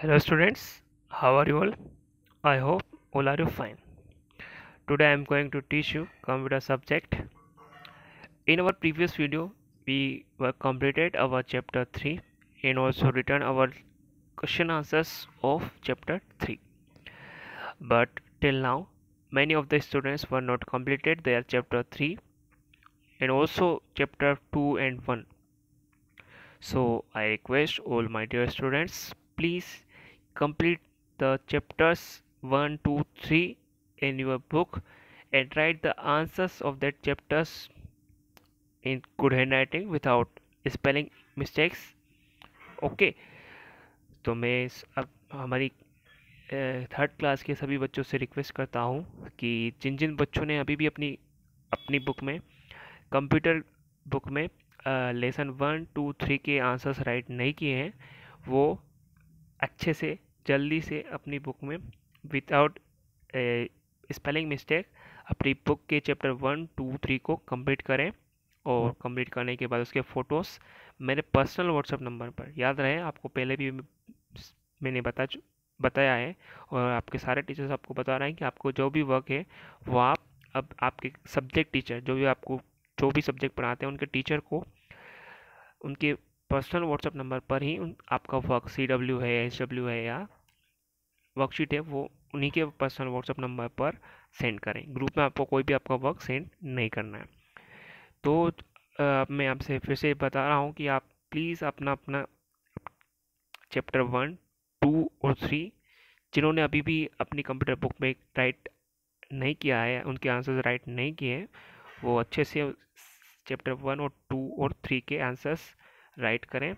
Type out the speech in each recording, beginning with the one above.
Hello students, how are you all? I hope all are you fine. Today I am going to teach you computer subject. In our previous video, we were completed our chapter 3 and also written our question answers of chapter 3. But till now, many of the students were not completed their chapter 3 and also chapter 2 and 1. So I request all my dear students, please complete the chapters 1 2 3 in your book and write the answers of that chapters in good handwriting without spelling mistakes okay तो मैं अब हमारी third class के सभी बच्चों से request करता हूँ कि जिन जिन बच्चों ने अभी भी अपनी अपनी बुक में कंप्यूटर बुक में लेसन वन टू थ्री के आंसर्स राइट नहीं किए हैं वो अच्छे से जल्दी से अपनी बुक में विदाउट स्पेलिंग मिस्टेक अपनी बुक के चैप्टर वन टू थ्री को कंप्लीट करें। और कंप्लीट करने के बाद उसके फ़ोटोज़ मेरे पर्सनल व्हाट्सएप नंबर पर याद रहे आपको पहले भी मैंने बता बताया है। और आपके सारे टीचर्स आपको बता रहे हैं कि आपको जो भी वर्क है वो आप अब आपके सब्जेक्ट टीचर जो भी आपको जो भी सब्जेक्ट पढ़ाते हैं उनके टीचर को उनके पर्सनल व्हाट्सएप नंबर पर ही उन आपका वर्क सी डब्ल्यू है एच डब्ल्यू है या वर्कशीट है वो उन्हीं के पर्सनल व्हाट्सएप नंबर पर सेंड करें। ग्रुप में आपको कोई भी आपका वर्क सेंड नहीं करना है। तो आ, मैं आपसे फिर से बता रहा हूँ कि आप प्लीज़ अपना अपना चैप्टर वन टू और थ्री जिन्होंने अभी भी अपनी कंप्यूटर बुक में राइट नहीं किया है उनके आंसर्स राइट नहीं किए हैं वो अच्छे से चैप्टर वन और टू और थ्री के आंसर्स राइट करें।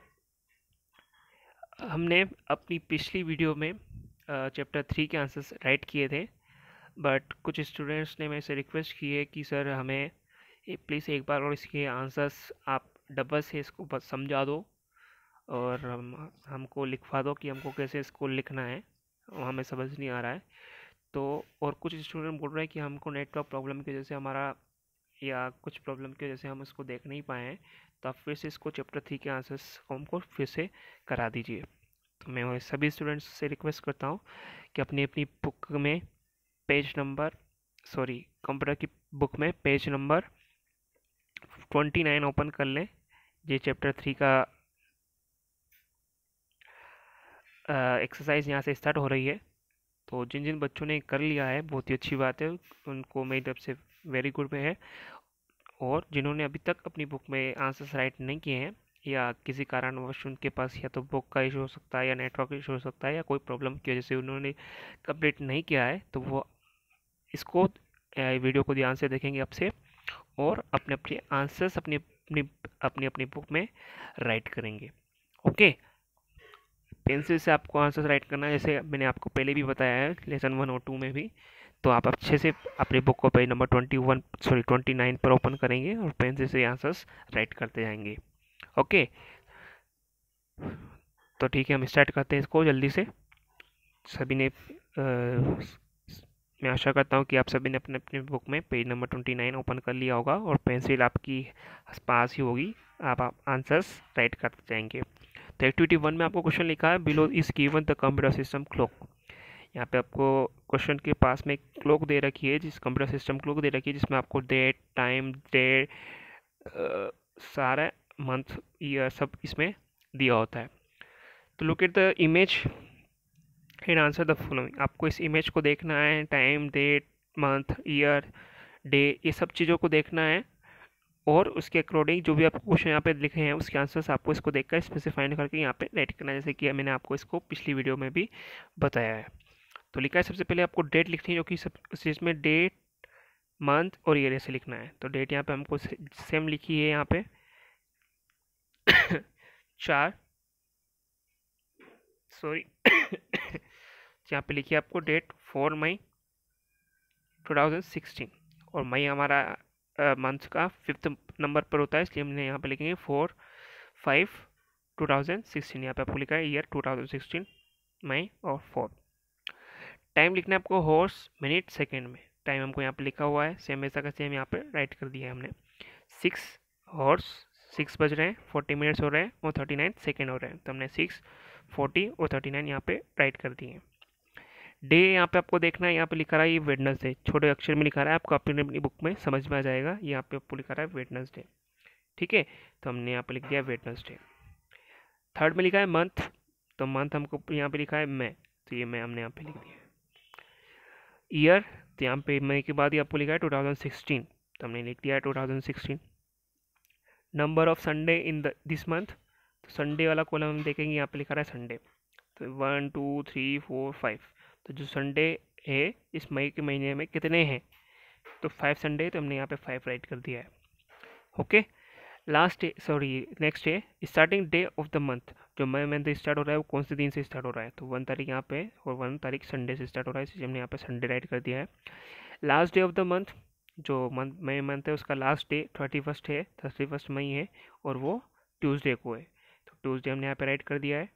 हमने अपनी पिछली वीडियो में चैप्टर थ्री के आंसर्स राइट किए थे। बट कुछ स्टूडेंट्स ने मेरे से रिक्वेस्ट की है कि सर हमें प्लीज़ एक बार और इसके आंसर्स आप डबल से इसको समझा दो। और हम, हमको लिखवा दो कि हमको कैसे इसको लिखना है। हमें समझ नहीं आ रहा है। तो और कुछ स्टूडेंट बोल रहे हैं कि हमको नेटवर्क प्रॉब्लम की वजह से हमारा या कुछ प्रॉब्लम की वजह से हम इसको देख नहीं पाए हैं। तो आप फिर से इसको चैप्टर थ्री के आंसर्स हमको फिर से करा दीजिए। तो मैं सभी स्टूडेंट्स से रिक्वेस्ट करता हूँ कि अपनी अपनी बुक में पेज नंबर सॉरी कंप्यूटर की बुक में page number twenty nine open कर लें। ये चैप्टर थ्री का एक्सरसाइज यहाँ से स्टार्ट हो रही है। तो जिन जिन बच्चों ने कर लिया है, बहुत ही अच्छी बात है। उनको मेरी तरफ़ से वेरी गुड में है। और जिन्होंने अभी तक अपनी बुक में आंसर्स राइट नहीं किए हैं या किसी कारणवश उनके पास या तो बुक का इशू हो सकता है या नेटवर्क इशू हो सकता है या कोई प्रॉब्लम की वजह से उन्होंने कंप्लीट नहीं किया है तो वो इसको वीडियो को ध्यान से देखेंगे आपसे और अपने अपने आंसर्स अपनी अपनी अपनी अपनी बुक में राइट करेंगे। ओके? पेंसिल से आपको आंसर्स राइट करना है, जैसे मैंने आपको पहले भी बताया है, लेसन वन और टू में भी तो आप अच्छे से अपनी बुक को page number twenty one, sorry twenty nine पर ओपन करेंगे और पेंसिल से आंसर्स राइट करते जाएँगे। ओके। तो ठीक है हम स्टार्ट करते हैं इसको जल्दी से। सभी ने आ, मैं आशा करता हूँ कि आप सभी ने अपने अपने बुक में page number twenty nine open कर लिया होगा और पेंसिल आपकी पास ही होगी। आप, आंसर्स राइट करते जाएँगे। तो एक्टिविटी वन में आपको क्वेश्चन लिखा है below is given the computer system clock यहाँ पे आपको क्वेश्चन के पास में क्लॉक दे रखी है जिस कंप्यूटर सिस्टम क्लॉक दे रखी है जिसमें आपको डेट टाइम डेट सारा मंथ ईयर सब इसमें दिया होता है। तो look at the image and answer the following आपको इस इमेज को देखना है time date month year day ये सब चीज़ों को देखना है और उसके अकॉर्डिंग जो भी आप क्वेश्चन यहाँ पे लिखे हैं, उसके आंसर्स आपको इसको देखकर स्पेसिफाइड करके यहाँ पे राइट करना है, जैसे कि मैंने आपको इसको पिछली वीडियो में भी बताया है। तो लिखा है, सबसे पहले आपको डेट लिखनी है, जो कि सब उस चीज़ में डेट मंथ और ईयर ऐसे लिखना है। तो डेट यहाँ पे हमको सेम लिखी है यहाँ पे। चार। सॉरी यहाँ पे लिखिए आपको डेट फोर मई 2016 और मई हमारा मंथ का फिफ्थ नंबर पर होता है, इसलिए हमने यहाँ पे लिखेंगे four five two thousand sixteen यहाँ पे आपको लिखा है year two thousand sixteen May और फोर टाइम लिखना है आपको हॉर्स मिनट सेकेंड में। टाइम हमको यहाँ पे लिखा हुआ है सेम ऐसा का सेम यहाँ पे राइट कर दिया है हमने। सिक्स हॉर्स सिक्स बज रहे हैं, फोर्टी मिनट्स हो रहे हैं, और थर्टी नाइन सेकेंड हो रहे हैं। तो हमने सिक्स, फोर्टी और थर्टी नाइन यहाँ पर राइट कर दिए डे यहाँ पे आपको देखना है, यहाँ पे लिखा रहा है ये वेडनेसडे छोटे अक्षर में लिखा रहा है, आपको अपनी अपनी बुक में समझ में आ जाएगा ये यहाँ पे आपको लिखा रहा है वेडनेसडे ठीक है? तो हमने यहाँ पे लिख दिया वेडनेसडे थर्ड में लिखा है मंथ तो मंथ हमको यहाँ पे लिखा है मई तो ये मई हमने यहाँ पे लिख दिया ईयर तो यहाँ पे मई के बाद ही आपको लिखा है 2016 तो हमने लिख दिया है 2016 number of Sunday in the this month तो संडे वाला कॉलम हम देखेंगे, यहाँ पे लिखा रहा है संडे तो one two three four five तो जो संडे है, इस मई के महीने में कितने हैं? तो फाइव संडे तो हमने यहाँ पे फाइव राइट कर दिया है। Okay last day sorry next day starting day of the month जो मई मंथ स्टार्ट हो रहा है, वो कौन से दिन से स्टार्ट हो रहा है? तो वन तारीख यहाँ पे और वन तारीख संडे से स्टार्ट हो रहा है इसलिए हमने यहाँ पे संडे राइट कर दिया है। Last day of the month जो मंथ, मई मंथ है, उसका लास्ट डे थर्टी फ़र्स्ट है थर्टी फ़र्स्ट मई है और वो ट्यूसडे को है। तो ट्यूसडे हमने यहाँ पे राइट कर दिया है।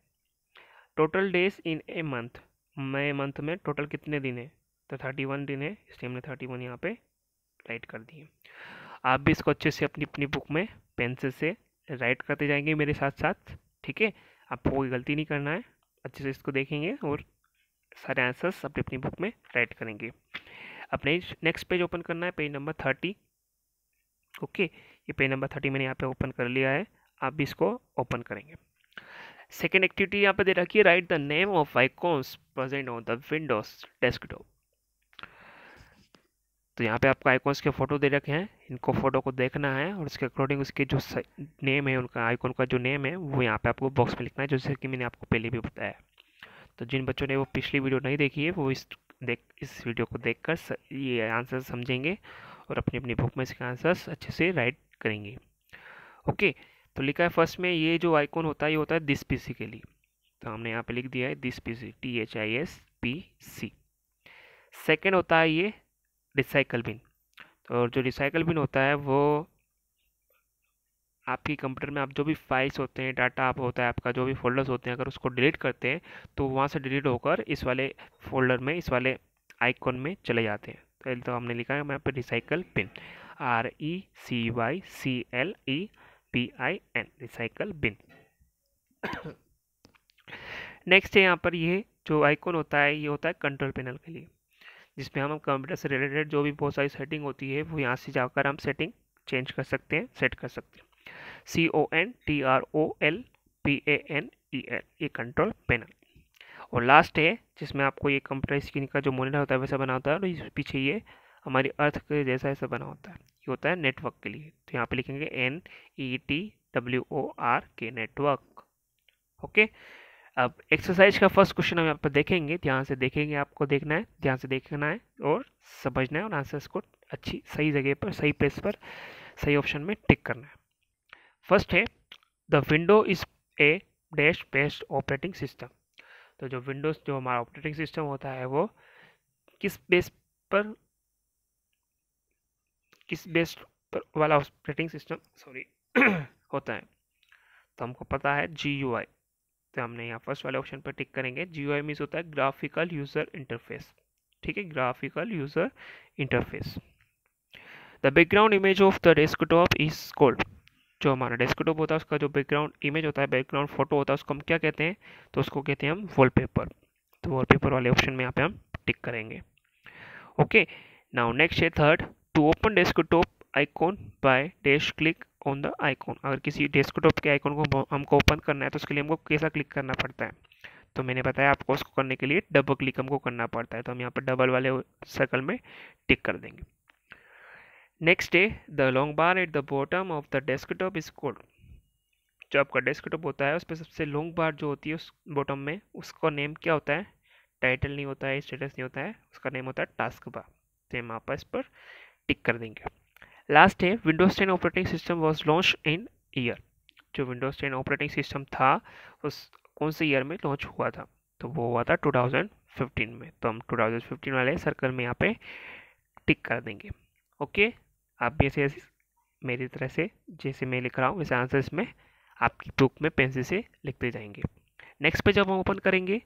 Total days in a month May month में टोटल कितने दिन है? तो थर्टी वन दिन है, इसलिए हमने थर्टी वन यहाँ पे राइट कर दिए। आप भी इसको अच्छे से अपनी अपनी बुक में पेंसिल से राइट करते जाएँगे मेरे साथ साथ, ठीक है? आपको कोई गलती नहीं करना है, अच्छे से इसको देखेंगे और सारे आंसर्स अपनी अपनी बुक में राइट करेंगे। अपने नेक्स्ट पेज ओपन करना है पेज नंबर थर्टी ओके ये पेज नंबर थर्टी मैंने यहाँ पे ओपन कर लिया है, आप भी इसको ओपन करेंगे. सेकेंड एक्टिविटी यहाँ पे दे रखी है write the name of icons present on the Windows desktop तो यहाँ पे आपको आइकॉन्स के फ़ोटो दे रखे हैं, इनको फ़ोटो को देखना है और उसके अकॉर्डिंग उसके जो नेम है, उनका आइकॉन का जो नेम है, वो यहाँ पे आपको बॉक्स में लिखना है, जैसे कि मैंने आपको पहले भी बताया तो जिन बच्चों ने वो पिछली वीडियो नहीं देखी है, वो इस देख, इस वीडियो को देखकर ये आंसर समझेंगे और अपनी अपनी बुक में इसके आंसर्स अच्छे से राइट करेंगे। ओके तो लिखा है फ़र्स्ट में ये जो आइकॉन होता है, ये होता है दिस पीसी के लिए। तो हमने यहाँ पे लिख दिया है this PC T H I S P C second होता है ये रिसाइकल बिन। और जो रिसाइकल बिन होता है वो आपकी कंप्यूटर में आप जो भी फाइल्स होते हैं डाटा आप होता है आपका जो भी फोल्डर्स होते हैं अगर उसको डिलीट करते हैं तो वहाँ से डिलीट होकर इस वाले फोल्डर में इस वाले आइकॉन में चले जाते हैं। तो, तो हमने लिखा है यहाँ पर recycle bin R E C Y C L E B I N recycle bin next है यहाँ पर ये जो आइकॉन होता है ये होता है कंट्रोल पैनल के लिए जिसमें हम कंप्यूटर से रिलेटेड जो भी बहुत सारी सेटिंग होती है वो यहाँ से जाकर हम सेटिंग चेंज कर सकते हैं सेट कर सकते हैं। C O N T R O L P A N E L ये कंट्रोल पैनल और लास्ट है, जिसमें आपको ये कंप्यूटर स्क्रीन का जो मोनिटर होता है, वैसा बना होता है, और इस पीछे ये हमारी अर्थ के जैसा ऐसा बना होता है। ये होता है नेटवर्क के लिए। तो यहाँ पे लिखेंगे N E T W O R K network okay अब एक्सरसाइज का फ़र्स्ट क्वेश्चन हम यहाँ पर देखेंगे। ध्यान से देखेंगे आपको देखना है, ध्यान से देखना है, और समझना है, और आंसर्स को अच्छी, सही जगह पर, सही प्लेस पर, सही ऑप्शन में टिक करना है। फ़र्स्ट है, the window is a dash based operating system. तो जो विंडोज़, जो हमारा ऑपरेटिंग सिस्टम होता है, वो किस बेस पर, किस बेस्ड वाला ऑपरेटिंग सिस्टम, सॉरी, होता है? तो हमको पता है जी यू आई तो हमने यहाँ फ़र्स्ट वाले ऑप्शन पर टिक करेंगे। जी यू आई मीन्स होता है ग्राफिकल यूज़र इंटरफेस। ठीक है? Graphical user interface. The background image of the desktop is called. जो हमारा डेस्कटॉप होता है, उसका जो बैकग्राउंड इमेज होता है बैकग्राउंड फ़ोटो होता है, उसको हम क्या कहते हैं? तो उसको कहते हैं हम वॉलपेपर तो वॉलपेपर वाले ऑप्शन में यहाँ पे हम टिक करेंगे. ओके नाउ नेक्स्ट है third to open desktop icon by dash click on the icon अगर किसी डेस्कटॉप के आइकॉन को हमको ओपन करना है तो उसके लिए हमको कैसा क्लिक करना पड़ता है? तो मैंने बताया आपको उसको करने के लिए डबल क्लिक हमको करना पड़ता है. तो हम यहाँ पर डबल वाले सर्कल में टिक कर देंगे. Next day the long bar at the bottom of the desktop is called जो आपका डेस्कटॉप होता है उस पर सबसे लॉन्ग बार जो होती है, उस बॉटम में, उसका नेम क्या होता है? टाइटल नहीं होता है स्टेटस नहीं होता है, उसका नेम होता है टास्क बार तो हम आप इस पर टिक कर देंगे। लास्ट है Windows ten operating system was launch in year जो विंडोज़ टेन ऑपरेटिंग सिस्टम था, उस कौन से ईयर में लॉन्च हुआ था? तो वो हुआ था 2015 में। तो हम 2015 वाले सर्कल में यहाँ पे टिक कर देंगे। ओके आप भी ऐसे ऐसे मेरी तरह से जैसे मैं लिख रहा हूँ, वैसे आंसर इसमें आपकी बुक में पेंसिल से लिखते जाएँगे। नेक्स्ट पेज अब हम ओपन करेंगे।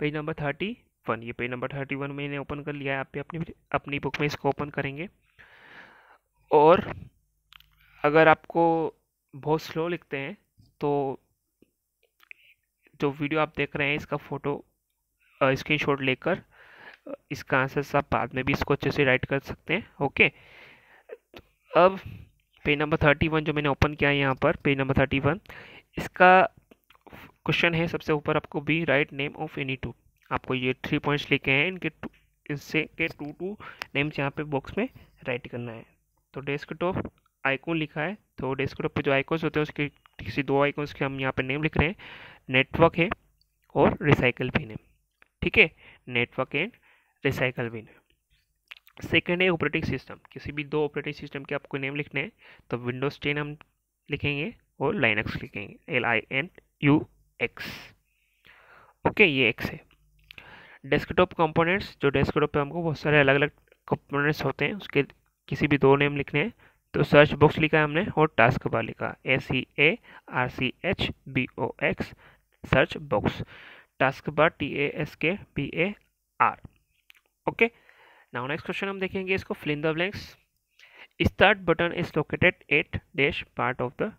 पेज नंबर थर्टी वन ये पेज नंबर थर्टी वन मैंने ओपन कर लिया है, आप भी अपनी अपनी बुक में इसको ओपन करेंगे। और अगर आपको बहुत स्लो लिखते हैं तो जो वीडियो आप देख रहे हैं, इसका फ़ोटो स्क्रीनशॉट लेकर इसका आंसर आप बाद में भी इसको अच्छे से राइट कर सकते हैं ओके अब पेज नंबर थर्टी वन जो मैंने ओपन किया है यहाँ पर पेज नंबर थर्टी वन इसका क्वेश्चन है सबसे ऊपर आपको B write name of any two आपको ये थ्री पॉइंट्स लिखे हैं, इनके टू इससे के टू टू नेम्स यहाँ पे बॉक्स में राइट करना है. तो डेस्कटॉप आइकॉन लिखा है तो डेस्कटॉप पे जो आइकॉन्स होते हैं, उसके किसी दो आइकॉन्स के हम यहाँ पे नेम लिख रहे हैं. नेटवर्क है और रिसाइकल भी नेम ठीक है? नेटवर्क एंड रिसाइकल भी नेम सेकेंड है ऑपरेटिंग सिस्टम किसी भी दो ऑपरेटिंग सिस्टम के आपको नेम लिखने हैं तो विंडोज़ टेन हम लिखेंगे और लाइनक्स लिखेंगे. L I N U X okay ये एक्स है. डेस्कटॉप कंपोनेंट्स जो डेस्कटॉप पे हमको बहुत सारे अलग अलग कंपोनेंट्स होते हैं, उसके किसी भी दो नेम लिखने हैं तो सर्च बॉक्स लिखा है हमने और टास्क बार लिखा A C A R C H B O X search box task bar T A S K B A R okay now next question हम देखेंगे इसको fill the blanks start button is located at dash part of the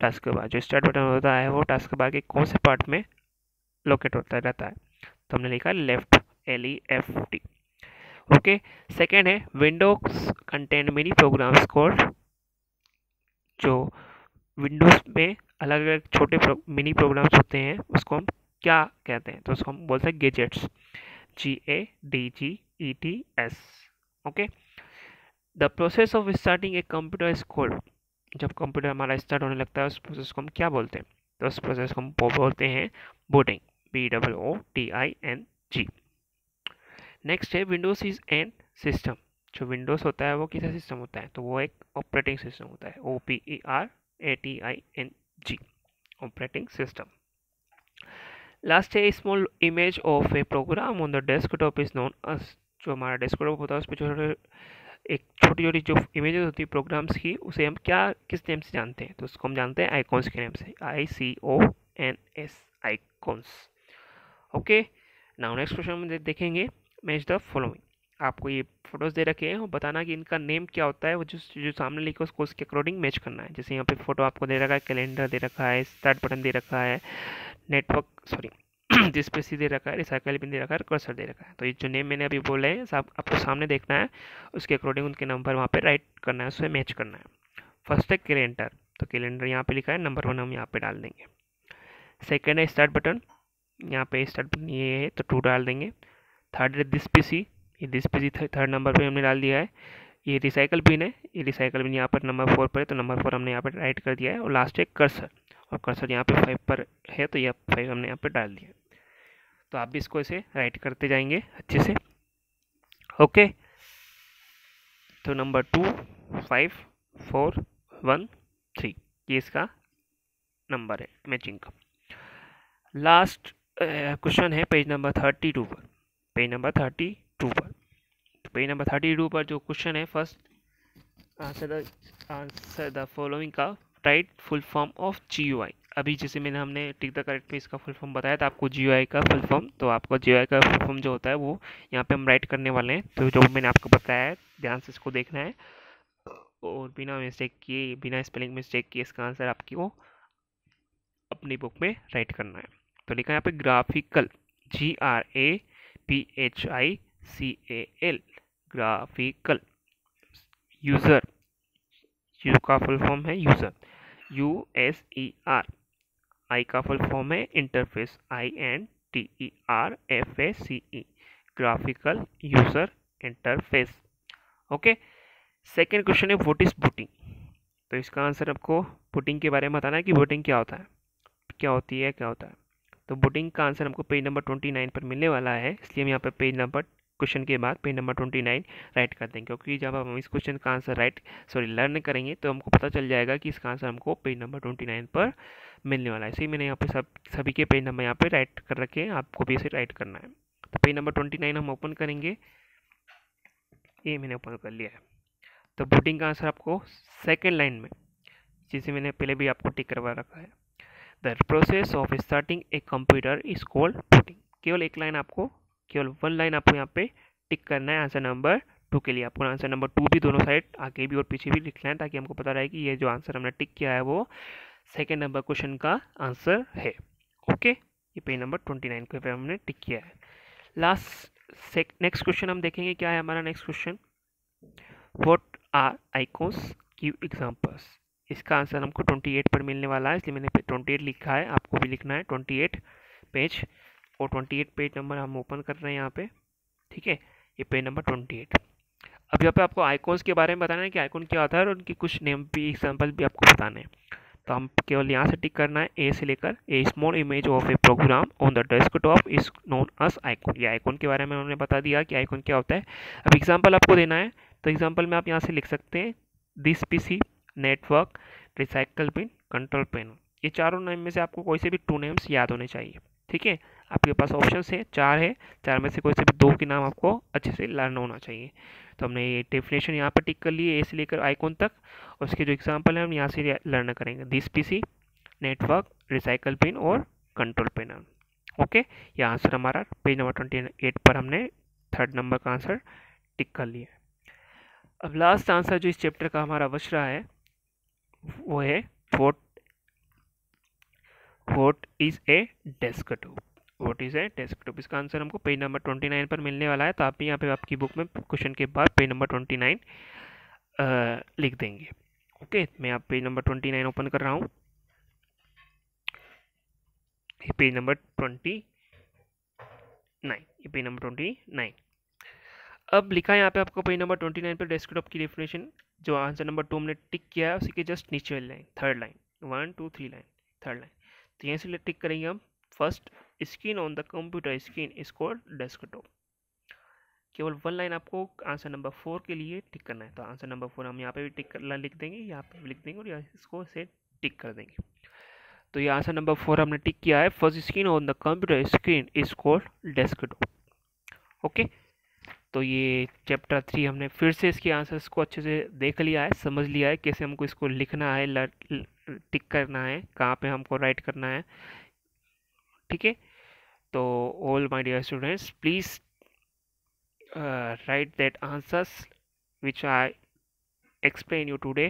task bar जो start button होता है, वो task bar के कौन से पार्ट में लोकेट होता रहता है? तो हमने लिखा left L E F T okay second है Windows content mini programs called जो विंडोज़ में अलग अलग छोटे मिनी प्रोग्राम्स होते हैं, उसको हम क्या कहते हैं? तो उसको हम बोलते हैं gadgets G A D G S okay the process of starting a computer is called जब कंप्यूटर हमारा स्टार्ट होने लगता है, उस प्रोसेस को हम क्या बोलते हैं? तो उस प्रोसेस को हम बोलते हैं booting B double O T I N G next है विंडोज़ इज़ एन सिस्टम जो विंडोज़ होता है, वो किसा सिस्टम होता है? तो वो एक ऑपरेटिंग सिस्टम होता है O P E R A T I N G operating system last है small image of a program on the desktop is known as जो हमारा डेस्कटॉप होता है, उस पर छोटे एक छोटी छोटी जो इमेजेस होती है प्रोग्राम्स की, उसे हम क्या, किस नेम से जानते हैं? तो उसको हम जानते हैं आइकॉन्स के नेम से। I C O N S icons okay now next question में देखेंगे। मैच द फॉलोइंग आपको ये फ़ोटोज़ दे रखे हैं और बताना कि इनका नेम क्या होता है, वो जो जो सामने लिखा उसको उसके अकॉर्डिंग मैच करना है। जैसे यहाँ पे फ़ोटो आपको दे रखा है कैलेंडर दे रखा है स्टार्ट बटन दे रखा है नेटवर्क सॉरी जिस पे सी दे रखा है रिसाइकल भी दे रखा है कर्सर दे रखा है। तो ये जो नेम मैंने अभी बोले हैं, सब आपको सामने देखना है, उसके अकॉर्डिंग उनके नंबर वहाँ पे राइट करना है, उसमें मैच करना है। फ़र्स्ट है कैलेंडर तो कैलेंडर यहाँ पे लिखा है नंबर वन हम यहाँ पे डाल देंगे। सेकेंड है स्टार्ट बटन यहाँ पे स्टार्ट बटन ये है तो टू डाल देंगे। थर्ड है दिस पी सी ये this P C third number पर हमने डाल दिया है। ये रिसाइकल पिन है, ये रिसाइकल पिन यहाँ पर नंबर फोर पर है तो नंबर फोर हमने यहाँ पर राइट कर दिया है। और लास्ट है कर्सर और कर्सर यहाँ पे फाइव पर है तो यह फाइव हमने यहाँ पर डाल दिया तो आप भी इसको ऐसे राइट करते जाएँगे अच्छे से। ओके तो number two five four one three ये इसका नंबर है मैचिंग का। लास्ट क्वेश्चन है पेज नंबर थर्टी टू पर। पेज नंबर थर्टी टू पर। तो पेज नंबर थर्टी टू पर जो क्वेश्चन है first answer the answer the following का write full form of G U I अभी जैसे मैंने हमने टिक द करेक्ट पे इसका फुल फॉर्म बताया था, आपको जी का फुल फॉर्म तो आपको जी का फुल फॉर्म जो होता है वो यहाँ पे हम राइट करने वाले हैं। तो जो मैंने आपको बताया है, ध्यान से इसको देखना है। और बिना मिस्टेक किए, बिना स्पेलिंग मिस्टेक किए इसका आंसर आपकी वो अपनी बुक में राइट करना है। तो लिखा है यहाँ पे graphical G R A P H I C A L graphical user U का फुल फॉर्म है user U S E R I का फुल फॉर्म है interface I N T E R F A C E graphical user interface okay second question है what is booting तो इसका answer आपको booting के बारे में बताना है कि बुटिंग क्या होता है। क्या होती है, क्या होता है। तो बुटिंग का आंसर हमको पेज नंबर ट्वेंटी नाइन पर मिलने वाला है, इसलिए हम यहाँ पर पेज नंबर क्वेश्चन के बाद page number twenty nine write कर देंगे। क्योंकि जब हम इस क्वेश्चन का आंसर राइट, सॉरी, लर्न करेंगे तो हमको पता चल जाएगा कि इसका आंसर हमको पेज नंबर ट्वेंटी नाइन पर मिलने वाला है। इसी मैंने यहाँ पे सब, सभी के पेज नंबर यहाँ पे राइट कर रखे हैं। आपको भी इसे राइट करना है। तो पेज नंबर ट्वेंटी नाइन हम ओपन करेंगे। ये मैंने ओपन कर लिया है। तो बुटिंग का आंसर आपको सेकेंड लाइन में, जिसे मैंने पहले भी आपको टिक करवा रखा है। The process of starting a computer is called booting केवल एक लाइन आपको केवल वन लाइन आपको यहाँ पे टिक करना है आंसर नंबर टू के लिए। आपको आंसर नंबर टू भी दोनों साइड आगे भी और पीछे भी लिखना है, ताकि हमको पता रहे कि ये जो आंसर हमने टिक किया है, वो सेकेंड नंबर क्वेश्चन का आंसर है। ओके ये पेज नंबर ट्वेंटी नाइन के पे हमने टिक किया है। लास्ट नेक्स्ट क्वेश्चन हम देखेंगे क्या है हमारा next question what are icons give examples इसका आंसर हमको 28 पर मिलने वाला है, इसलिए मैंने 28 लिखा है, आपको भी लिखना है 28 पेज और 28 पेज नंबर हम ओपन कर रहे हैं यहाँ पे, ठीक है? ये पेज नंबर 28 अब यहाँ पे आपको आइकॉन्स के बारे में बताना है कि आइकॉन क्या होता है और उनकी कुछ नेम भी एग्ज़ाम्पल भी आपको बताने हैं। तो हम केवल यहाँ से टिक करना है ए से लेकर a small image of a program on the desk desktop is known as icon ये आइकॉन के बारे में उन्होंने बता दिया कि आइकॉन क्या होता है। अब एग्ज़ाम्पल आपको देना है तो एग्ज़ाम्पल में आप यहाँ से लिख सकते हैं this PC network recycle bin control panel ये चारों नेम में से आपको कोई से भी टू नेम्स याद होने चाहिए। ठीक है? आपके पास ऑप्शन है, चार है। चार में से कोई से भी दो के नाम आपको अच्छे से लर्न होना चाहिए। तो हमने ये डेफिनेशन यहाँ पर टिक कर लिए ए से लेकर आइकॉन तक। उसके जो एग्ज़ाम्पल है, हम यहाँ से लर्न करेंगे। This PC network recycle bin और कंट्रोल पिन ओके ये आंसर हमारा पेज नंबर ट्वेंटी एट पर हमने थर्ड नंबर का आंसर टिक कर लिया। अब लास्ट आंसर जो इस चैप्टर का हमारा बच रहा है, वो है what what is a desktop what is a desktop इसका आंसर हमको पेज नंबर ट्वेंटी नाइन पर मिलने वाला है तो आप भी यहाँ पे आपकी बुक में क्वेश्चन के बाद पेज नंबर ट्वेंटी नाइन लिख देंगे। ओके okay, मैं आप page number twenty nine open कर रहा हूँ। पेज नंबर ट्वेंटी नाइन ये पेज नंबर ट्वेंटी नाइन अब लिखा है यहाँ पे आपको पेज नंबर ट्वेंटी नाइन पर डेस्कटॉप की डेफिनेशन जो आंसर नंबर टू हमने टिक किया है उसी के जस्ट नीचे line third line one two three line third line तो यहाँ से टिक करेंगे हम। First screen on the computer screen called desktop केवल वन लाइन आपको आंसर नंबर फोर के लिए टिक करना है। तो आंसर नंबर फोर हम यहाँ पे भी टिक लिख देंगे, यहाँ पे भी लिख देंगे और यहाँ इसको से टिक कर देंगे। तो ये आंसर नंबर फोर हमने टिक किया है। First screen on the computer screen is called desktop okay तो ये चैप्टर थ्री हमने फिर से इसके आंसर्स को अच्छे से देख लिया है, समझ लिया है कैसे हमको इसको लिखना है टिक करना है, कहाँ पे हमको राइट करना है। ठीक है? तो all my dear students please write that answers which I explain you today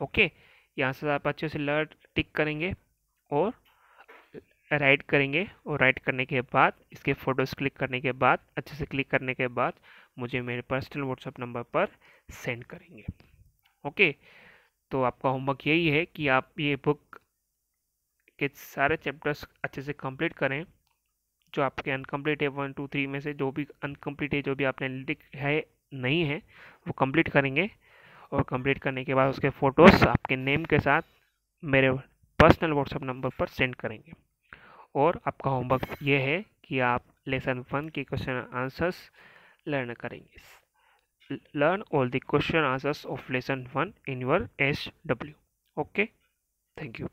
okay ये से आप अच्छे से लर्न टिक करेंगे और राइट करेंगे और राइट करने के बाद, इसके फ़ोटोज़ क्लिक करने के बाद, अच्छे से क्लिक करने के बाद मुझे मेरे पर्सनल व्हाट्सएप नंबर पर सेंड करेंगे। ओके तो आपका होमवर्क यही है कि आप ये बुक के सारे चैप्टर्स अच्छे से कंप्लीट करें, जो आपके अनकम्प्लीट है वन टू थ्री में से जो भी अनकम्प्लीट है, जो भी आपने लिख है, नहीं है, वो कंप्लीट करेंगे। और कंप्लीट करने के बाद उसके फ़ोटोज़ आपके नेम के साथ मेरे पर्सनल व्हाट्सएप नंबर पर सेंड करेंगे। और आपका होमवर्क ये है कि आप लेसन वन के क्वेश्चन आंसर्स लर्न करेंगे। Learn all the question answers of lesson one in your S W okay thank you